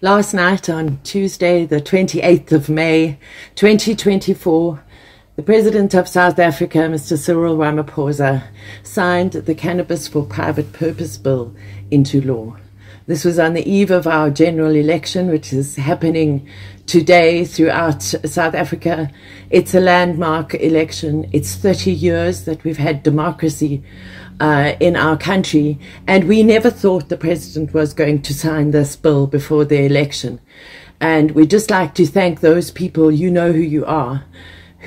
Last night on Tuesday, the 28th of May, 2024, the President of South Africa, Mr. Cyril Ramaphosa, signed the Cannabis for Private Purpose Bill into law. This was on the eve of our general election, which is happening today throughout South Africa. It's a landmark election. It's 30 years that we've had democracy uh, in our country, and we never thought the president was going to sign this bill before the election. And we'd just like to thank those people, you know who you are,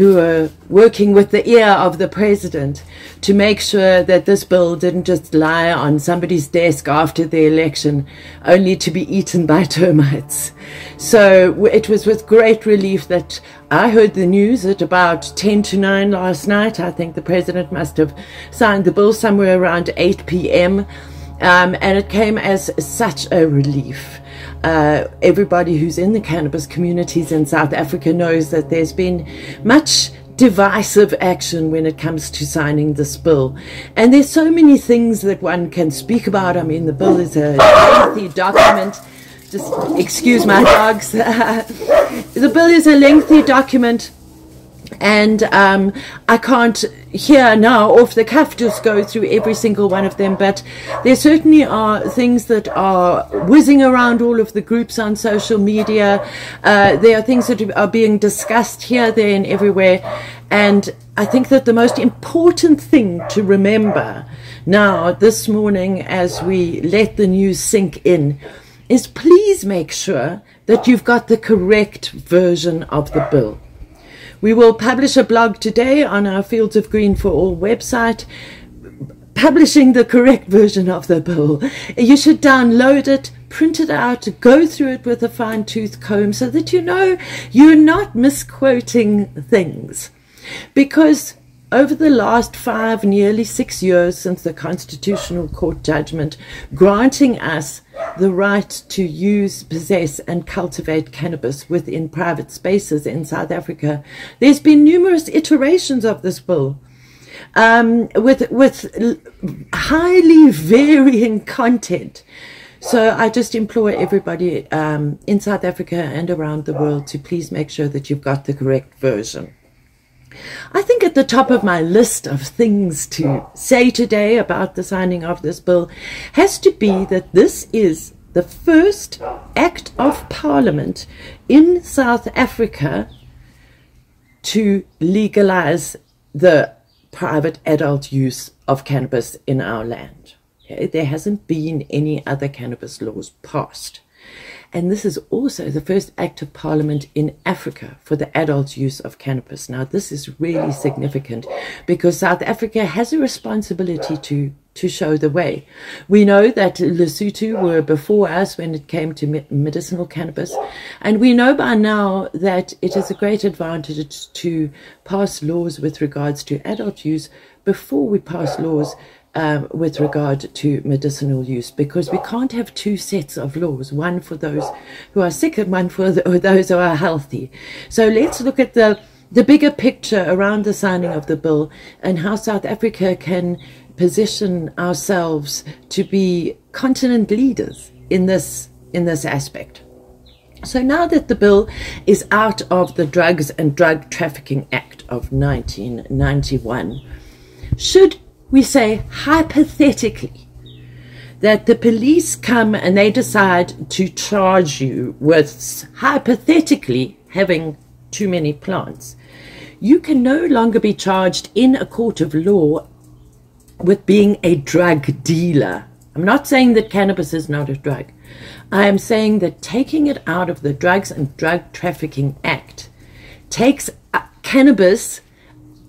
who are working with the ear of the president to make sure that this bill didn't just lie on somebody's desk after the election, only to be eaten by termites. So it was with great relief that I heard the news at about 10 to 9 last night. I think the president must have signed the bill somewhere around 8 p.m. Um, and it came as such a relief uh, everybody who's in the cannabis communities in South Africa knows that there's been much divisive action when it comes to signing this bill. And there's so many things that one can speak about. I mean, the bill is a lengthy document. Just excuse my dogs. the bill is a lengthy document and um, I can't here now off the cuff just go through every single one of them, but there certainly are things that are whizzing around all of the groups on social media. Uh, there are things that are being discussed here, there, and everywhere. And I think that the most important thing to remember now, this morning, as we let the news sink in, is please make sure that you've got the correct version of the bill. We will publish a blog today on our Fields of Green for All website publishing the correct version of the bill. You should download it, print it out, go through it with a fine tooth comb so that you know you're not misquoting things. Because over the last five, nearly six years since the Constitutional Court judgment granting us the right to use, possess, and cultivate cannabis within private spaces in South Africa, there's been numerous iterations of this bill. Um, with with highly varying content. So I just implore everybody um, in South Africa and around the world to please make sure that you've got the correct version. I think at the top of my list of things to say today about the signing of this bill has to be that this is the first act of parliament in South Africa to legalize the private adult use of cannabis in our land. There hasn't been any other cannabis laws passed. And this is also the first act of parliament in Africa for the adult use of cannabis. Now, this is really significant because South Africa has a responsibility to to show the way. We know that Lesotho were before us when it came to medicinal cannabis, and we know by now that it is a great advantage to pass laws with regards to adult use before we pass laws um, with regard to medicinal use because we can't have two sets of laws, one for those who are sick and one for the, those who are healthy. So let's look at the, the bigger picture around the signing of the bill and how South Africa can position ourselves to be continent leaders in this, in this aspect. So now that the bill is out of the Drugs and Drug Trafficking Act of 1991, should we say hypothetically that the police come and they decide to charge you with hypothetically having too many plants, you can no longer be charged in a court of law with being a drug dealer. I'm not saying that cannabis is not a drug. I am saying that taking it out of the Drugs and Drug Trafficking Act takes uh, cannabis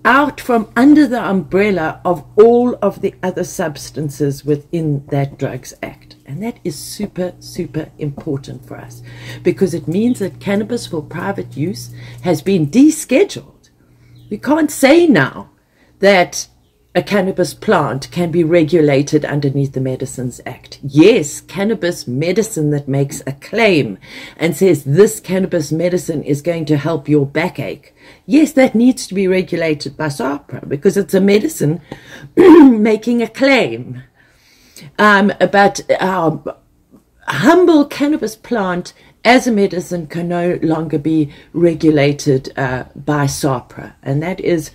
out from under the umbrella of all of the other substances within that Drugs Act. And that is super, super important for us because it means that cannabis for private use has been descheduled. We can't say now that a cannabis plant can be regulated underneath the Medicines Act. Yes, cannabis medicine that makes a claim and says this cannabis medicine is going to help your backache. Yes, that needs to be regulated by SAHPRA because it's a medicine making a claim. Um, but our humble cannabis plant as a medicine can no longer be regulated uh, by SAHPRA. And that is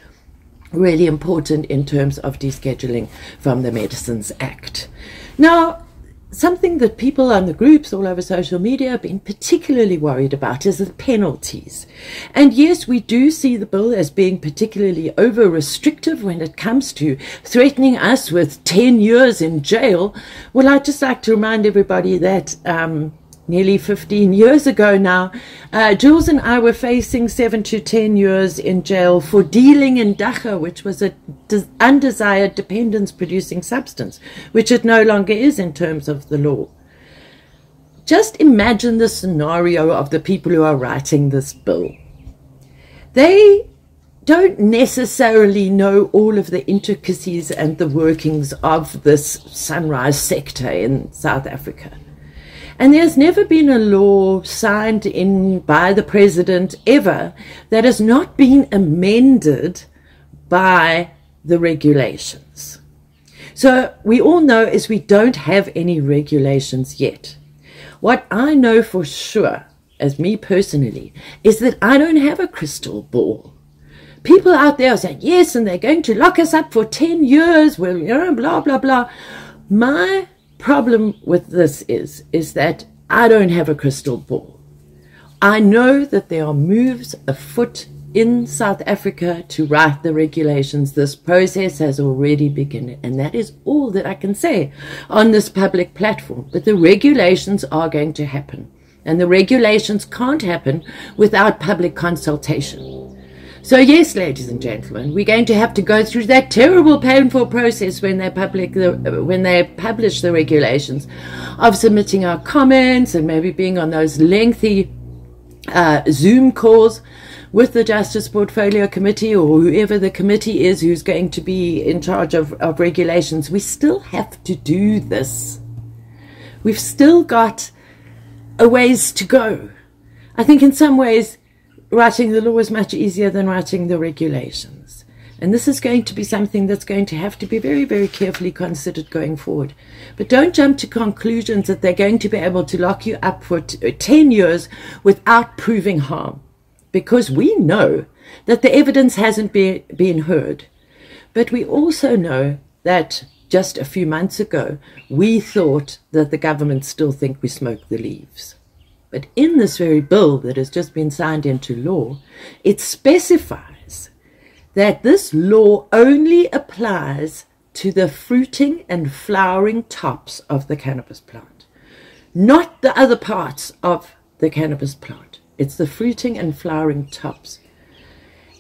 really important in terms of descheduling from the Medicines Act. Now, something that people on the groups all over social media have been particularly worried about is the penalties. And yes, we do see the bill as being particularly over restrictive when it comes to threatening us with 10 years in jail. Well, I'd just like to remind everybody that, um, nearly 15 years ago now, uh, Jules and I were facing seven to 10 years in jail for dealing in Dagga, which was an undesired dependence producing substance, which it no longer is in terms of the law. Just imagine the scenario of the people who are writing this bill. They don't necessarily know all of the intricacies and the workings of this sunrise sector in South Africa. And there's never been a law signed in by the president ever that has not been amended by the regulations. So we all know is we don't have any regulations yet. What I know for sure, as me personally, is that I don't have a crystal ball. People out there are saying, yes, and they're going to lock us up for 10 years, well, you know, blah, blah, blah. My problem with this is, is that I don't have a crystal ball. I know that there are moves afoot in South Africa to write the regulations. This process has already begun, and that is all that I can say on this public platform. But the regulations are going to happen, and the regulations can't happen without public consultation. So yes, ladies and gentlemen, we're going to have to go through that terrible, painful process when they public the, when they publish the regulations, of submitting our comments and maybe being on those lengthy uh, Zoom calls with the Justice Portfolio Committee or whoever the committee is who's going to be in charge of, of regulations. We still have to do this. We've still got a ways to go. I think in some ways writing the law is much easier than writing the regulations. And this is going to be something that's going to have to be very, very carefully considered going forward. But don't jump to conclusions that they're going to be able to lock you up for uh, 10 years without proving harm. Because we know that the evidence hasn't be, been heard. But we also know that just a few months ago, we thought that the government still think we smoke the leaves. But in this very bill that has just been signed into law, it specifies that this law only applies to the fruiting and flowering tops of the cannabis plant, not the other parts of the cannabis plant. It's the fruiting and flowering tops.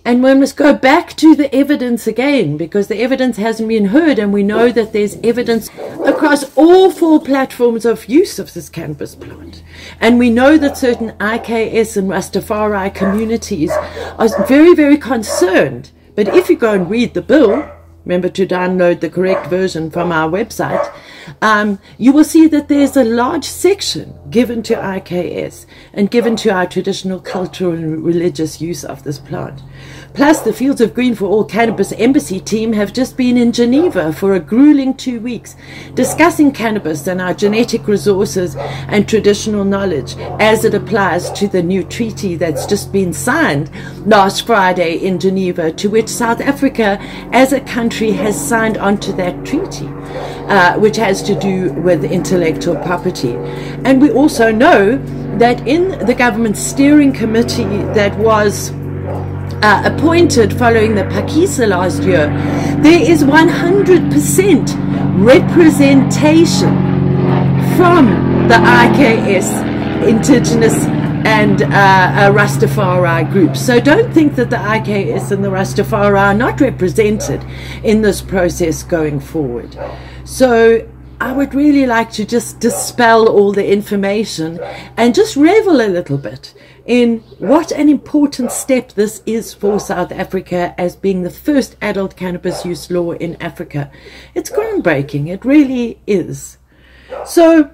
And we must go back to the evidence again because the evidence hasn't been heard, and we know that there's evidence across all four platforms of use of this cannabis plant. And we know that certain IKS and Rastafari communities are very, very concerned. But if you go and read the bill, remember to download the correct version from our website, um, you will see that there's a large section given to IKS and given to our traditional cultural and religious use of this plant. Plus, the Fields of Green for All Cannabis Embassy team have just been in Geneva for a grueling two weeks discussing cannabis and our genetic resources and traditional knowledge as it applies to the new treaty that's just been signed last Friday in Geneva, to which South Africa as a country has signed onto that treaty, uh, which has to do with intellectual property. And we also know that in the government steering committee that was uh, appointed following the Phakisa last year, there is 100% representation from the IKS, Indigenous and uh, uh, Rastafari groups. So don't think that the IKS and the Rastafari are not represented in this process going forward. So I would really like to just dispel all the information and just revel a little bit in what an important step this is for South Africa as being the first adult cannabis use law in Africa. It's groundbreaking, it really is. So,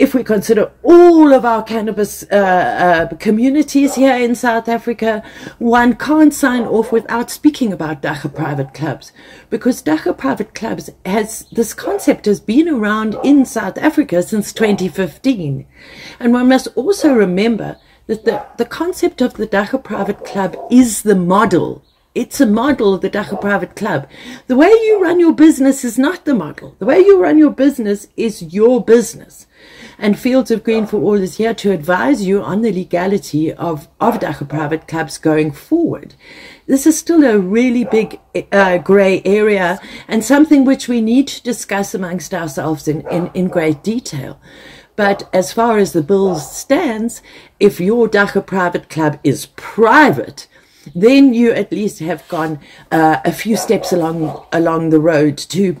if we consider all of our cannabis uh, uh, communities here in South Africa, one can't sign off without speaking about Dagga private clubs, because Dagga private clubs has this concept has been around in South Africa since 2015, and one must also remember that the, the concept of the Dagga private club is the model it's a model of the Dagga Private Club. The way you run your business is not the model. The way you run your business is your business. And Fields of Green for All is here to advise you on the legality of, of Dagga Private Clubs going forward. This is still a really big uh, grey area and something which we need to discuss amongst ourselves in, in, in great detail. But as far as the bill stands, if your Dagga Private Club is private, then you at least have gone uh, a few steps along along the road to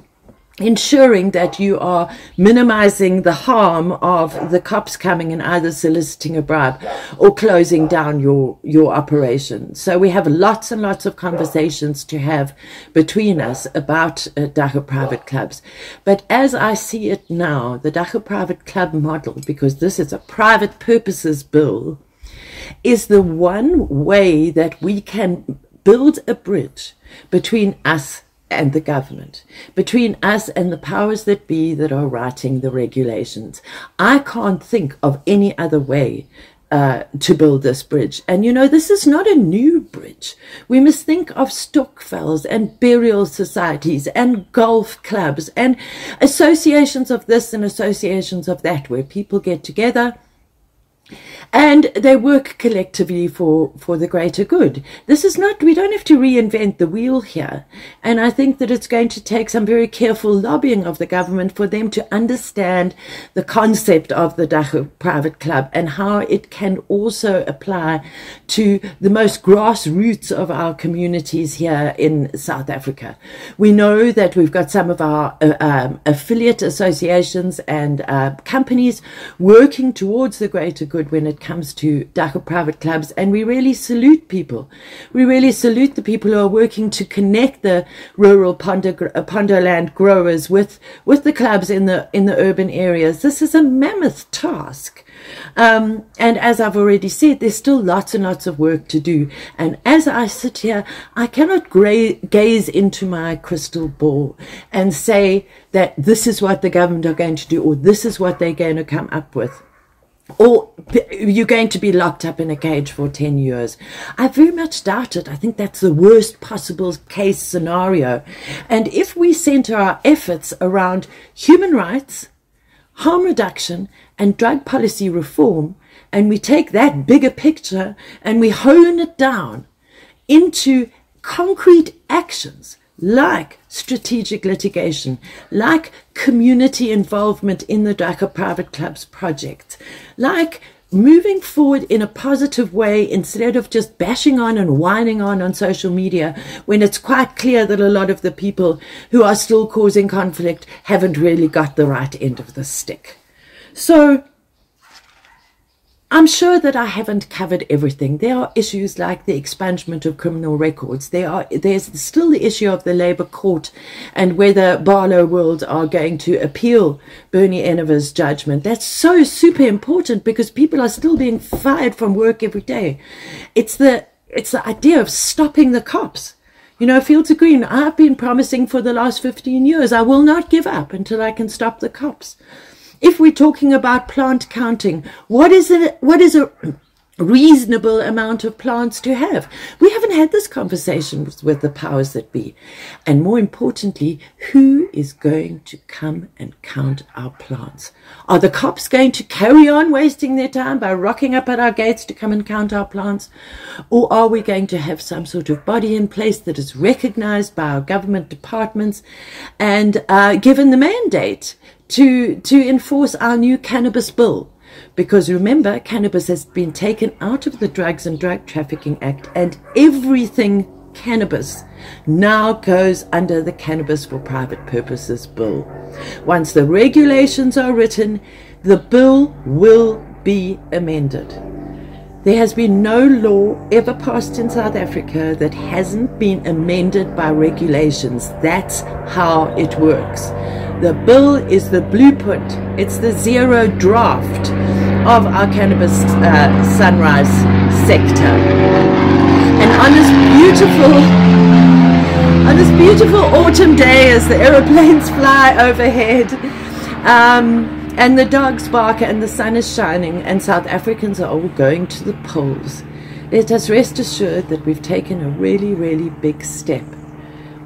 ensuring that you are minimizing the harm of the cops coming and either soliciting a bribe or closing down your your operation. So we have lots and lots of conversations to have between us about uh, Dagga private clubs. But as I see it now, the Dagga private club model, because this is a private purposes bill, is the one way that we can build a bridge between us and the government, between us and the powers that be that are writing the regulations. I can't think of any other way uh, to build this bridge. And you know, this is not a new bridge. We must think of stokvels and burial societies and golf clubs and associations of this and associations of that where people get together and they work collectively for, for the greater good. This is not, we don't have to reinvent the wheel here. And I think that it's going to take some very careful lobbying of the government for them to understand the concept of the Dagga private club and how it can also apply to the most grassroots of our communities here in South Africa. We know that we've got some of our uh, um, affiliate associations and uh, companies working towards the greater good when it comes to Dagga private clubs, and we really salute people. We really salute the people who are working to connect the rural Pondo, uh, Pondoland growers with, with the clubs in the, in the urban areas. This is a mammoth task. Um, and as I've already said, there's still lots and lots of work to do. And as I sit here, I cannot gaze into my crystal ball and say that this is what the government are going to do or this is what they're going to come up with or you're going to be locked up in a cage for 10 years. I very much doubt it. I think that's the worst possible case scenario. And if we center our efforts around human rights, harm reduction, and drug policy reform, and we take that bigger picture and we hone it down into concrete actions like strategic litigation, like community involvement in the Dagga Private Clubs project, like moving forward in a positive way instead of just bashing on and whining on on social media when it's quite clear that a lot of the people who are still causing conflict haven't really got the right end of the stick. So I'm sure that I haven't covered everything. There are issues like the expungement of criminal records. There are there's still the issue of the Labour Court and whether Barlow Barloworld are going to appeal Bernie Enever's judgment. That's so super important because people are still being fired from work every day. It's the it's the idea of stopping the cops. You know, Fields of Green, I've been promising for the last 15 years, I will not give up until I can stop the cops. If we're talking about plant counting, what is it? What is a reasonable amount of plants to have? We haven't had this conversation with the powers that be. And more importantly, who is going to come and count our plants? Are the cops going to carry on wasting their time by rocking up at our gates to come and count our plants? Or are we going to have some sort of body in place that is recognized by our government departments and uh, given the mandate to, to enforce our new cannabis bill. Because remember, cannabis has been taken out of the Drugs and Drug Trafficking Act, and everything cannabis now goes under the Cannabis for Private Purposes Bill. Once the regulations are written, the bill will be amended. There has been no law ever passed in South Africa that hasn't been amended by regulations. That's how it works. The bill is the blueprint, it's the zero draft of our cannabis uh, sunrise sector. And on this beautiful, on this beautiful autumn day as the aeroplanes fly overhead, um, and the dogs bark and the sun is shining and South Africans are all going to the polls, let us rest assured that we've taken a really, really big step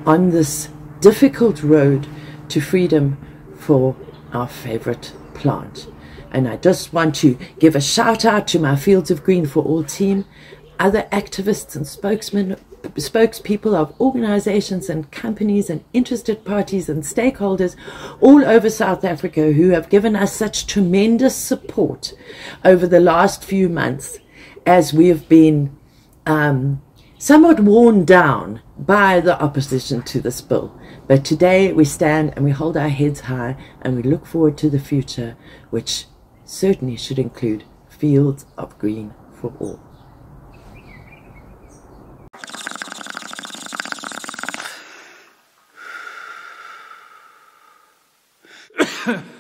on this difficult road to freedom for our favorite plant. And I just want to give a shout out to my Fields of Green for All team, other activists and spokesmen, spokespeople of organizations and companies and interested parties and stakeholders all over South Africa who have given us such tremendous support over the last few months as we have been um, somewhat worn down by the opposition to this bill. But today we stand and we hold our heads high and we look forward to the future, which certainly should include fields of green for all.